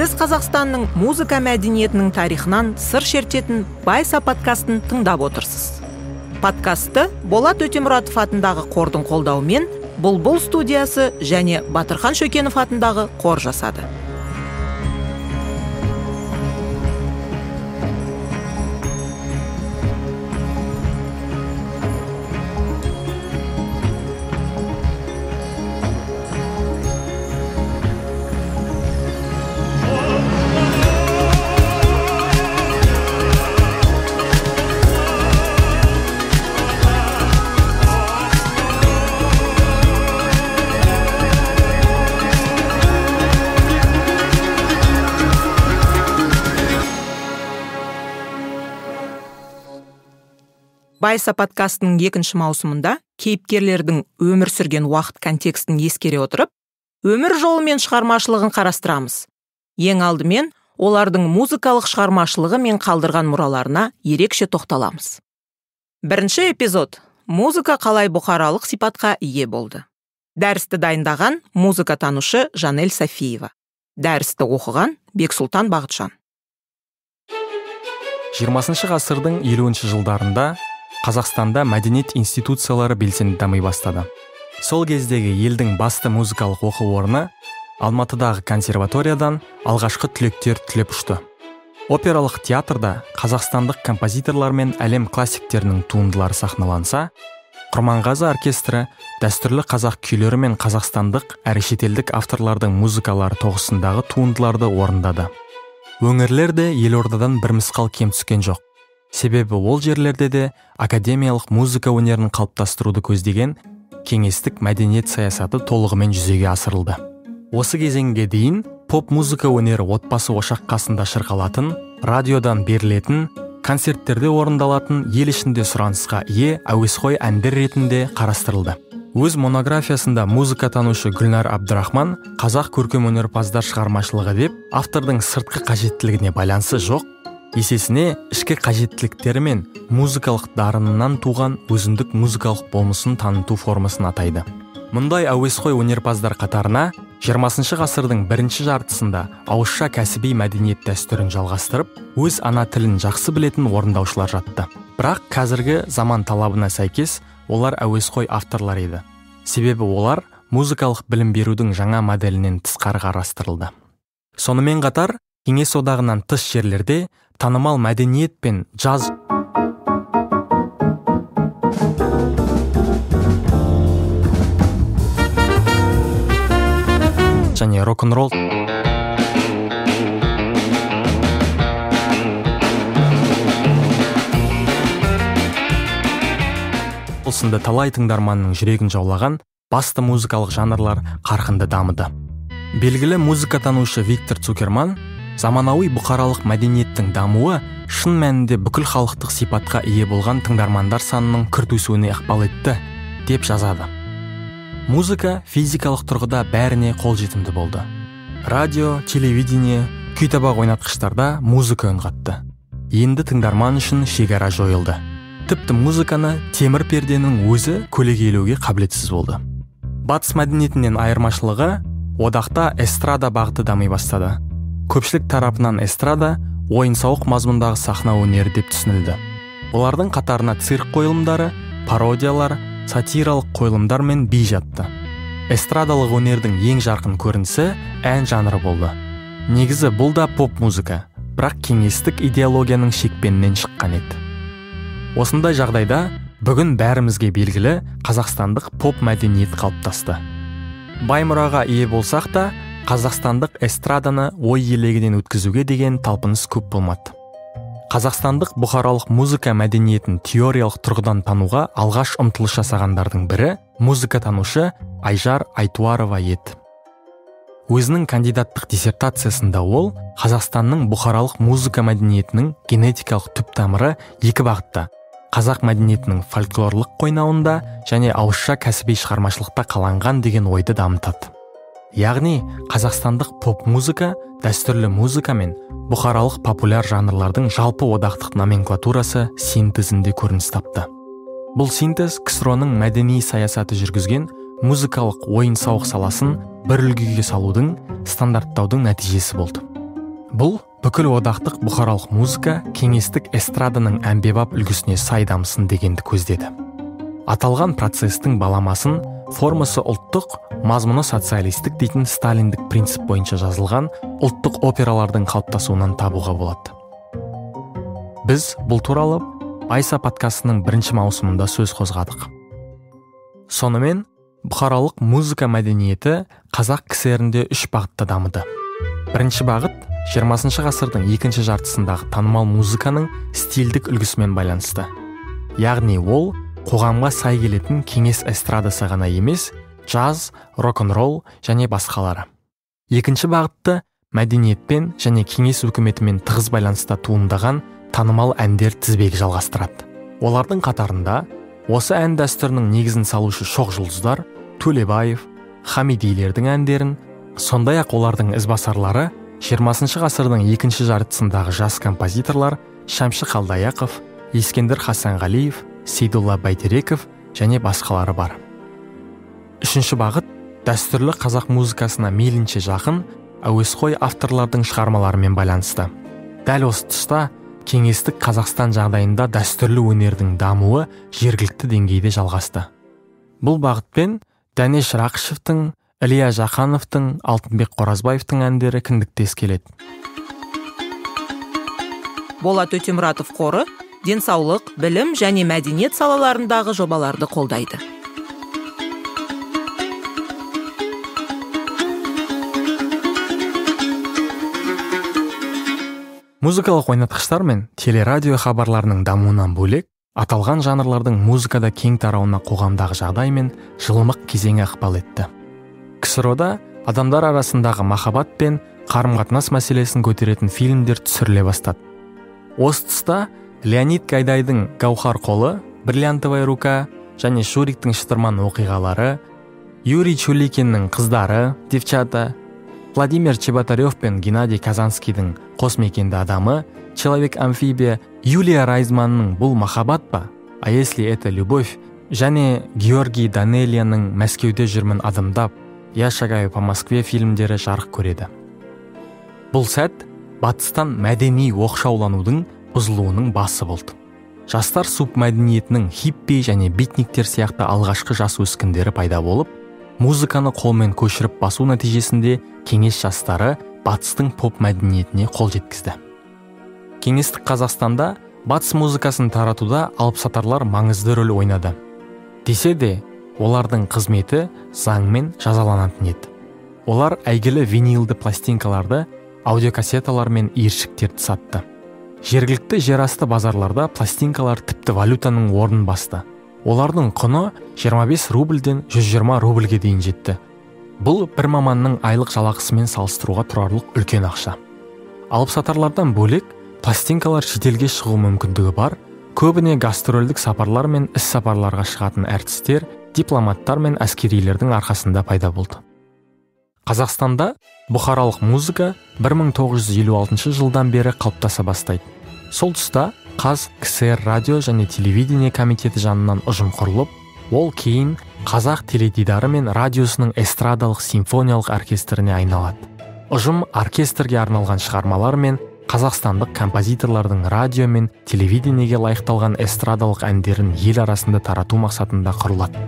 сіз қазақстанның музыка мәдениетінің тарихынан сыр шертетін байса подкастын тыңдап отырсыз. Подкастты болат өтемұратов атындағы қордың қолдауымен бұлбұл студиясы және батырхан шөкенов атындағы қор жасады. Байса подкастының екінші маусымында кейіпкерлердің өмір сүрген уақыт контекстін ескере отырып өмір жолы мен шығармашылығын қарастырамыз. Ең алдымен олардың музыкалық шығармашылығы мен қалдырған мұраларына ерекше тоқталамыз. Бірінші эпизод музыка қалай бұқаралық сипатқа ие болды. Дәрісті дайындаған музыка танушы жанель сафиева. Дәрісті оқыған бексұлтан бақытжан жиырмасыншы ғасырдың елуінші жылдарында қазақстанда мәдениет институциялары белсенді дами бастады. Сол кездегі елдің басты музыкалық оқу орны алматыдағы консерваториядан алғашқы түлектер түлеп ұшты. Опералық театрда қазақстандық композиторлар мен әлем классиктерінің туындылары сахналанса құрманғазы оркестрі дәстүрлі қазақ күйлері мен қазақстандық әрі шетелдік авторлардың музыкалары тоғысындағы туындыларды орындады. Өңірлер де елордадан бір мысқал кем түскен жоқ. Себебі ол жерлерде де академиялық музыка өнерін қалыптастыруды көздеген кеңестік мәдениет саясаты толығымен жүзеге асырылды. Осы кезеңге дейін поп музыка өнері отбасы ошақ қасында шырқалатын радиодан берілетін концерттерде орындалатын ел ішінде сұранысқа ие әуесқой әндер ретінде қарастырылды. Өз монографиясында музыка танушы гүлнар абдрахман қазақ көркемөнерпаздар шығармашылығы деп автордың сыртқы қажеттілігіне байланысы жоқ есесіне ішкі қажеттіліктері мен музыкалық дарынынан туған өзіндік музыкалық болмысын таныту формасын атайды. Мұндай әуесқой өнерпаздар қатарына 20 ғасырдың бірінші жартысында ауызша кәсіби мәдениет дәстүрін жалғастырып өз ана тілін жақсы білетін орындаушылар жатты. Бірақ қазіргі заман талабына сәйкес олар әуесқой авторлар еді. Себебі олар музыкалық білім берудің жаңа моделінен тысқары қарастырылды. Сонымен қатар кеңес одағынан тыс жерлерде танымал мәдениет пен джаз. Және рок н ролл сынды талай тыңдарманның жүрегін жаулаған басты музыкалық жанрлар қарқынды дамыды. Белгілі музыкатанушы виктор цукерман заманауи бұқаралық мәдениеттің дамуы шын мәнінде бүкіл халықтық сипатқа ие болған тыңдармандар санының күрт өсуіне ықпал етті деп жазады. Музыка физикалық тұрғыда бәріне қолжетімді болды. Радио телевидение күй табақ ойнатқыштарда музыка үн қатты. Енді тыңдарман үшін шекара жойылды. Тіпті музыканы темір перденің өзі көлегейлеуге қабілетсіз болды. Батыс мәдениетінен айырмашылығы одақта эстрада бағыты дами бастады. Көпшілік тарапынан эстрада ойын сауық мазмұндағы сахна өнері деп түсінілді. Олардың қатарына цирк қойылымдары пародиялар сатиралық қойылымдар мен би жатты. Эстрадалық өнердің ең жарқын көрінісі ән жанры болды. Негізі бұл да поп музыка бірақ кеңестік идеологияның шекпенінен шыққан еді. Осындай жағдайда бүгін бәрімізге белгілі қазақстандық поп мәдениет қалыптасты. Бай мұраға ие болсақ та қазақстандық эстраданы ой елегінен өткізуге деген талпыныс көп болмады. Қазақстандық бұқаралық музыка мәдениетін теориялық тұрғыдан тануға алғаш ұмтылыс жасағандардың бірі музыка танушы айжар айтуарова еді. Өзінің кандидаттық диссертациясында ол қазақстанның бұқаралық музыка мәдениетінің генетикалық түп тамыры екі бағытта қазақ мәдениетінің фольклорлық қойнауында және ауызша кәсіби шығармашылықта қаланған деген ойды дамытады. Яғни қазақстандық поп музыка дәстүрлі музыка мен бұқаралық популяр жанрлардың жалпы одақтық номенклатурасы синтезінде көрініс тапты. Бұл синтез ксро мәдени саясаты жүргізген музыкалық ойын сауық саласын бір үлгіге салудың стандарттаудың нәтижесі болды. Бұл бүкіл одақтық бұқаралық музыка кеңестік эстраданың әмбебап үлгісіне сай дамысын дегенді көздеді. Аталған процестің баламасын формасы ұлттық мазмұны социалистік дейтін сталиндік принцип бойынша жазылған ұлттық опералардың қалыптасуынан табуға болады. Біз бұл туралы айса подкастының бірінші маусымында сөз қозғадық. Сонымен бұқаралық музыка мәдениеті қазақ кср үш бағытта дамыды. Бірінші бағыт 20 ғасырдың екінші жартысындағы танымал музыканың стильдік үлгісімен байланысты. Яғни ол қоғамға сай келетін кеңес эстрадасы ғана емес джаз рок н ролл және басқалары. Екінші бағытты мәдениетпен және кеңес өкіметімен тығыз байланыста туындаған танымал әндер тізбегі жалғастырады. Олардың қатарында осы ән дәстүрінің негізін салушы шоқ жұлдыздар төлебаев хамидилердің әндерін сондай ақ олардың ізбасарлары 20 ғасырдың екінші жартысындағы жас композиторлар шәмші қалдаяқов ескендір хасанғалиев сейдулла бәйтереков және басқалары бар. Үшінші бағыт дәстүрлі қазақ музыкасына мейлінше жақын әуесқой авторлардың шығармаларымен байланысты. Дәл осы тұста кеңестік қазақстан жағдайында дәстүрлі өнердің дамуы жергілікті деңгейде жалғасты. Бұл бағытпен дәнеш рақышевтың ілия жақановтың алтынбек қоразбаевтың әндері кіндіктес келеді. Болат өтемұратов қоры денсаулық білім және мәдениет салаларындағы жобаларды қолдайды. Музыкалық ойнатқыштар мен телерадио хабарларының дамуынан бөлек аталған жанрлардың музыкада кең тарауына қоғамдағы жағдай мен жылымық кезеңі ықпал етті. ксро да адамдар арасындағы махаббат пен қарым қатынас мәселесін көтеретін фильмдер түсіріле бастады. Осы тұста леонид гайдайдың гаухар қолы бриллиантовая рука және шуриктің шытырман оқиғалары юрий чуликиннің қыздары девчата владимир чеботарев пен геннадий казанскийдің қос мекенді адамы человек амфибия юлия райзманның бұл махаббат па? А если это любовь? және георгий данелияның мәскеуде жүрмін адымдап я шагаю по москве фильмдері жарық көреді. Бұл сәт батыстан мәдени оқшауланудың бұзылуының басы болды. Жастар субмәдениетінің хиппи және битниктер сияқты алғашқы жас өскіндері пайда болып музыканы қолмен көшіріп басу нәтижесінде кеңес жастары батыстың поп мәдениетіне қол жеткізді. Кеңестік қазақстанда батыс музыкасын таратуда алыпсатарлар маңызды рөл ойнады. Десе де олардың қызметі заңмен жазаланатын еді. Олар әйгілі винилді пластинкаларды аудиокассеталар мен иіршіктерді сатты. Жергілікті жерасты базарларда пластинкалар тіпті валютаның орнын басты. Олардың құны 25 рубльден 120 рубльге дейін жетті. Бұл бір маманның айлық жалақысымен салыстыруға тұрарлық үлкен ақша. Алыпсатарлардан бөлек пластинкалар шетелге шығу мүмкіндігі бар көбіне гастрольдік сапарлар мен іс сапарларға шығатын әртістер дипломаттар мен әскерилердің арқасында пайда болды. Қазақстанда бұқаралық музыка 1956 жылдан бері қалыптаса бастайды. Сол тұста қаз кср радио және телевидение комитеті жанынан ұжым құрылып ол кейін қазақ теледидары мен радиосының эстрадалық симфониялық оркестріне айналады. Ұжым оркестрге арналған шығармалар мен қазақстандық композиторлардың радио мен телевидениеге лайықталған эстрадалық әндерін ел арасында тарату мақсатында құрылады.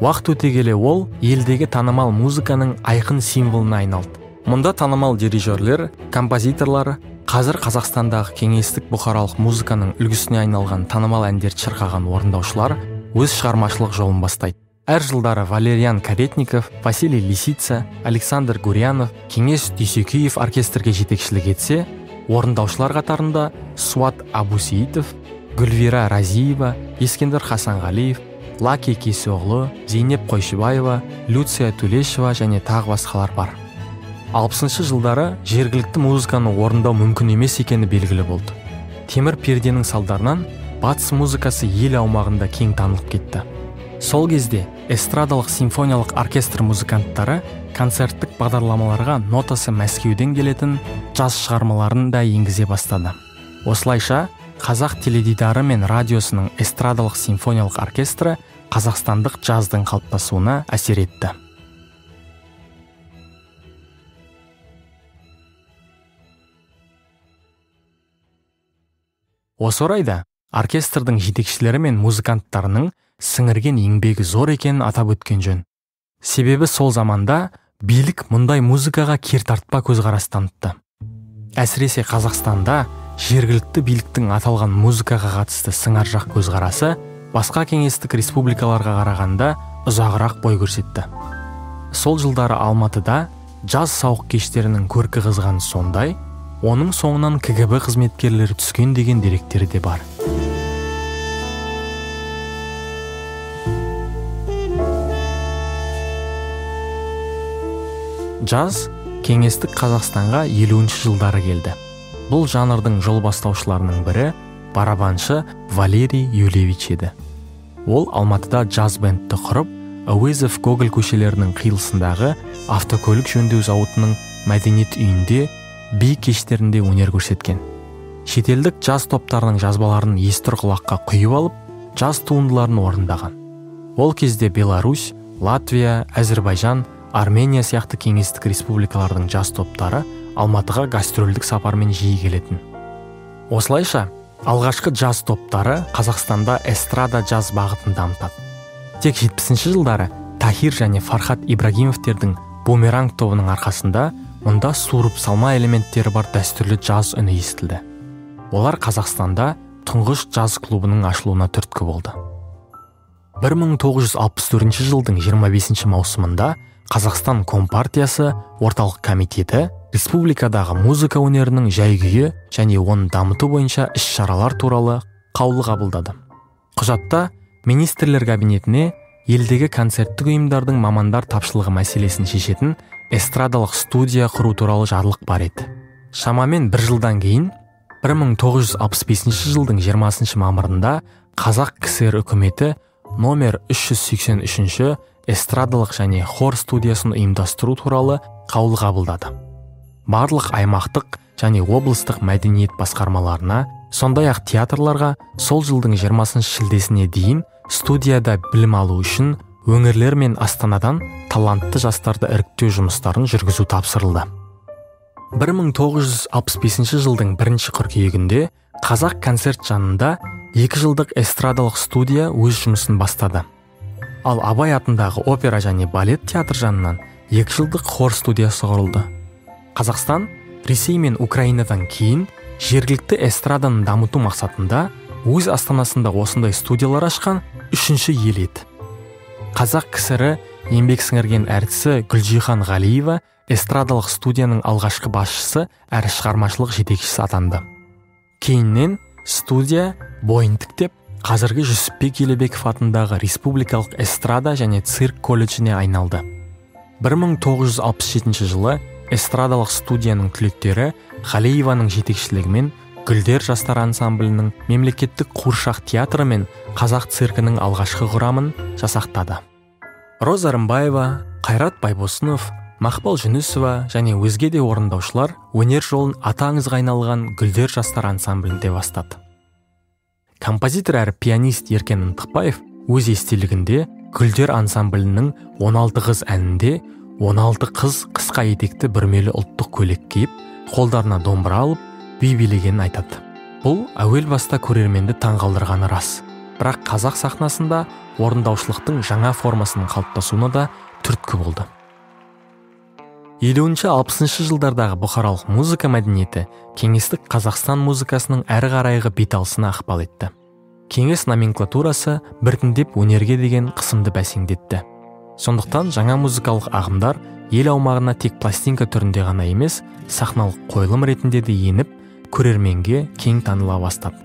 Уақыт өте келе ол елдегі танымал музыканың айқын символына айналды. Мұнда танымал дирижерлер композиторлар қазір қазақстандағы кеңестік бұқаралық музыканың үлгісіне айналған танымал әндерді шырқаған орындаушылар өз шығармашылық жолын бастайды. Әр жылдары валериан каретников василий лисица александр гурьянов кеңес дүйсекеев оркестрге жетекшілік етсе орындаушылар қатарында суат абусейітов гүлвира разиева ескендір хасанғалиев лаки кесеоғлы зейнеп қойшыбаева люция төлешева және тағы басқалар бар. Алпысыншы жылдары жергілікті музыканы орындау мүмкін емес екені белгілі болды. Темір перденің салдарынан батыс музыкасы ел аумағында кең танылып кетті. Сол кезде эстрадалық симфониялық оркестр музыканттары концерттік бағдарламаларға нотасы мәскеуден келетін жаз шығармаларын да енгізе бастады. Осылайша қазақ теледидары мен радиосының эстрадалық симфониялық оркестрі қазақстандық жаздың қалыптасуына әсер етті. Осы орайда оркестрдің жетекшілері мен музыканттарының сіңірген еңбегі зор екенін атап өткен жөн. Себебі сол заманда билік мұндай музыкаға кертартпа көзқарас танытты. Әсіресе қазақстанда жергілікті биліктің аталған музыкаға қатысты сыңар жақ көзқарасы басқа кеңестік республикаларға қарағанда ұзағырақ бой көрсетті. Сол жылдары алматыда жаз сауық кештерінің көркі қызғаны сондай оның соңынан кгб қызметкерлері түскен деген деректер де бар. Жаз кеңестік қазақстанға елуінші жылдары келді. Бұл жанрдың жол бастаушыларының бірі барабаншы валерий юлевич еді. Ол алматыда джаз бендті құрып әуезов гоголь көшелерінің қиылысындағы автокөлік жөндеу зауытының мәдениет үйінде би кештерінде өнер көрсеткен. Шетелдік жаз топтарының жазбаларын естір құлаққа құйып алып жаз туындыларын орындаған. Ол кезде беларусь латвия әзірбайжан армения сияқты кеңестік республикалардың жас топтары алматыға гастрольдік сапармен жиі келетін. Осылайша алғашқы жаз топтары қазақстанда эстрада жаз бағытын дамытады. Тек жетпісінші жылдары тахир және фархат ибрагимовтердің бумеранг тобының арқасында мұнда суырып салма элементтері бар дәстүрлі жаз үні естілді. Олар қазақстанда тұңғыш жаз клубының ашылуына түрткі болды. 1964 жылдың 25 маусымында қазақстан компартиясы орталық комитеті республикадағы музыка өнерінің жай күйі және оны дамыту бойынша іс шаралар туралы қаулы қабылдады. Құжатта министрлер кабинетіне елдегі концерттік ұйымдардың мамандар тапшылығы мәселесін шешетін эстрадалық студия құру туралы жарлық бар еді. Шамамен бір жылдан кейін 1965 жылдың 20 мамырында қазақ кср үкіметі номер 383 эстрадалық және хор студиясын ұйымдастыру туралы қаулы қабылдады. Барлық аймақтық және облыстық мәдениет басқармаларына сондай ақ театрларға сол жылдың 20 шілдесіне дейін студияда білім алу үшін өңірлер мен астанадан талантты жастарды іріктеу жұмыстарын жүргізу тапсырылды. 1965 жылдың бірінші қыркүйегінде қазақ концерт жанында екі жылдық эстрадалық студия өз жұмысын бастады. Ал абай атындағы опера және балет театр жанынан екі жылдық хор студиясы құрылды. Қазақстан ресей мен украинадан кейін жергілікті эстраданы дамыту мақсатында өз астанасында осындай студиялар ашқан үшінші ел еді. Қазақ кср еңбек сіңірген әртісі гүлжихан ғалиева эстрадалық студияның алғашқы басшысы әрі шығармашылық жетекшісі атанды. Кейіннен студия бойын тіктеп қазіргі жүсіпбек елебеков атындағы республикалық эстрада және цирк колледжіне айналды. 1967 жылы эстрадалық студияның түлектері ғалееваның жетекшілігімен гүлдер жастар ансамблінің мемлекеттік қуыршақ театры мен қазақ циркінің алғашқы құрамын жасақтады. Роза рымбаева қайрат байбосынов мақпал жүнісова және өзге де орындаушылар өнер жолын аты аңызға айналған гүлдер жастар ансамблінде бастады. Композитор әрі пианист еркен ынтықбаев өз естелігінде гүлдер ансамблінің 16 қыз әнінде 16 қыз қысқа етекті бүрмелі ұлттық көйлек киіп қолдарына домбыра алып би билегенін айтады. Бұл әуел баста көрерменді таңғалдырғаны рас. Бірақ қазақ сахнасында орындаушылықтың жаңа формасының қалыптасуына да түрткі болды. елуінші алпысыншы жылдардағы бұқаралық музыка мәдениеті кеңестік қазақстан музыкасының әрі қарайғы беталысына ықпал етті. Кеңес номенклатурасы біртіндеп өнерге деген қысымды бәсеңдетті. Сондықтан жаңа музыкалық ағымдар ел аумағына тек пластинка түрінде ғана емес сахналық қойылым ретінде де еніп көрерменге кең таныла бастады.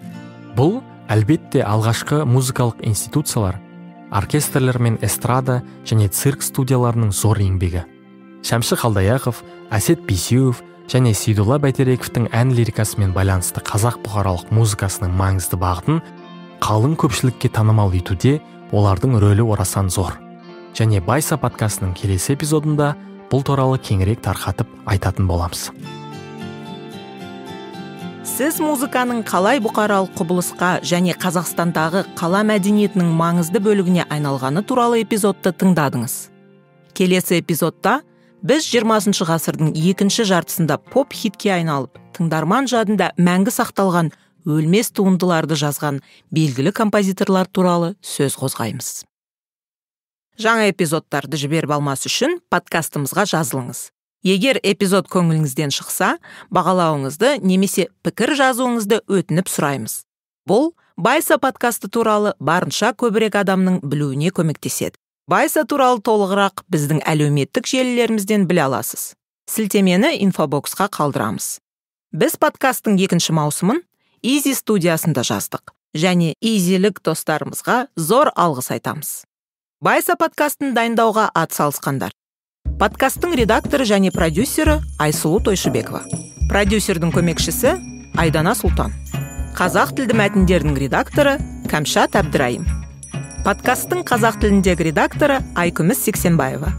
Бұл әлбетте алғашқы музыкалық институциялар оркестрлер мен эстрада және цирк студияларының зор еңбегі. Шәмші қалдаяқов әсет бейсеуов және сейдулла бәйтерековтің ән лирикасымен байланысты қазақ бұқаралық музыкасының маңызды бағытын қалың көпшілікке танымал етуде олардың рөлі орасан зор. Және байса подкастының келесі эпизодында бұл туралы кеңірек тарқатып айтатын боламыз. Сіз музыканың қалай бұқаралық құбылысқа және қазақстандағы қала мәдениетінің маңызды бөлігіне айналғаны туралы эпизодты тыңдадыңыз. Келесі эпизодта біз 20 ғасырдың екінші жартысында поп хитке айналып тыңдарман жадында мәңгі сақталған өлмес туындыларды жазған белгілі композиторлар туралы сөз қозғаймыз. Жаңа эпизодтарды жіберіп алмас үшін подкастымызға жазылыңыз. Егер эпизод көңіліңізден шықса бағалауыңызды немесе пікір жазуыңызды өтініп сұраймыз. Бұл байса подкасты туралы барынша көбірек адамның білуіне көмектеседі. Байса туралы толығырақ біздің әлеуметтік желілерімізден біле аласыз. Сілтемені инфобоксқа қалдырамыз. Біз подкасттың екінші маусымын изи студиясында жаздық және изилік достарымызға зор алғыс айтамыз. Байса подкастын дайындауға атсалысқандар. Подкасттың редакторы және продюсері айсұлу тойшыбекова. Продюсердің көмекшісі айдана сұлтан. Қазақ тілді мәтіндердің редакторы кәмшат әбдірайым. Подкасттың қазақ тіліндегі редакторы айкүміс сексенбаева.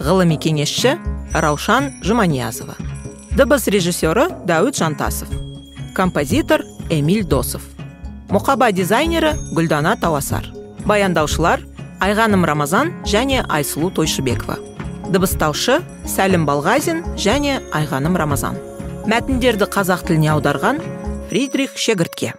Ғылыми кеңесші раушан жұманиязова. Дыбыс режиссері дәуіт жантасов. Композитор эмиль досов. Мұқаба дизайнері гүлдана тауасар. Баяндаушылар айғаным рамазан және айсұлу тойшыбекова. Дыбыстаушы сәлім балғазин және айғаным рамазан. Мәтіндерді қазақ тіліне аударған фридрих шегіртке.